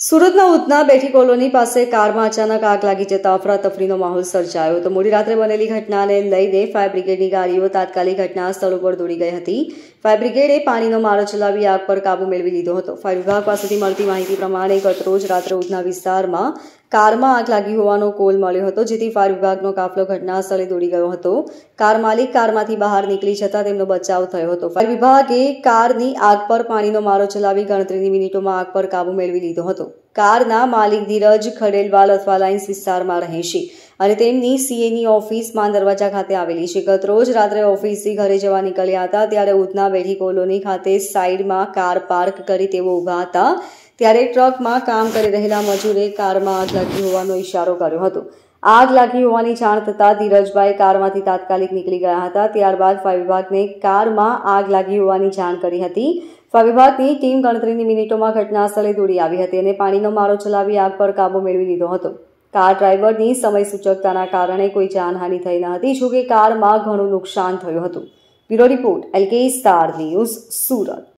સુરતના ઉધના બેઠી કોલોની પાસે કારમાં અચાનક આગ લાગી જતા અફરાતફરીનો માહોલ સર્જાયો. તો મોડી રાત્રે બનેલી ઘટનાને લઈને ફાયર બ્રિગેડની ગાડીઓ તાત્કાલિક ઘટના સ્થળ ઉપર દોડી ગઈ હતી. ફાયર બ્રિગેડે પાણીનો મારો ચલાવી આગ પર કાબુ મેળવી લીધો હતો. ફાયર વિભાગ પાસેથી મળતી માહિતી પ્રમાણે ગતરોજ રાત્રે ઉધના વિસ્તારમાં કારમાં આગ લાગી હોવાનો કોલ મળ્યો હતો, જેથી ફાયર વિભાગનો કાફલો ઘટના સ્થળે દોડી ગયો હતો. કાર માલિક કારમાંથી બહાર નીકળી જતા તેમનો બચાવ થયો હતો. ફાયર વિભાગે કારની આગ પર પાણીનો મારો ચલાવી ગણતરીની મિનિટોમાં આગ પર કાબુ મેળવી લીધો હતો. કારના માલિક ધીરજ ખડેલવાલ અથવા લાઇન્સ વિસ્તારમાં રહે છે અને તેમની સીએની ઓફિસ માન દરવાજા ખાતે આવેલી છે. ગત રોજ રાત્રે ઓફિસથી ઘરે જવા નીકળ્યા હતા, ત્યારે ઉધના બેઠી કોલોની ખાતે સાઇડમાં કાર પાર્ક કરી તેઓ ઊભા હતા. ત્યારે ટ્રકમાં કામ કરી રહેલા મજૂરે કારમાં આગ લાગી હોવાનો ઇશારો કર્યો હતો. આગ લાગી હોવાની જાણ થતાં ધીરજભાઈ કારમાંથી તાત્કાલિક નીકળી ગયા હતા. ત્યારબાદ ફાયર વિભાગને કારમાં આગ લાગી હોવાની જાણ કરી હતી. ફાયર ટીમ ગણતરીની મિનિટોમાં ઘટના સ્થળે દોડી આવી હતી અને પાણીનો મારો ચલાવી આગ પર કાબુ મેળવી લીધો હતો. કાર ડ્રાઈવરની સમય સૂચકતાના કારણે કોઈ જાનહાનિ થઈ ન હતી જોકે કારમાં ઘણું નુકસાન થયું હતું. Bureau report, L K star news, Surat.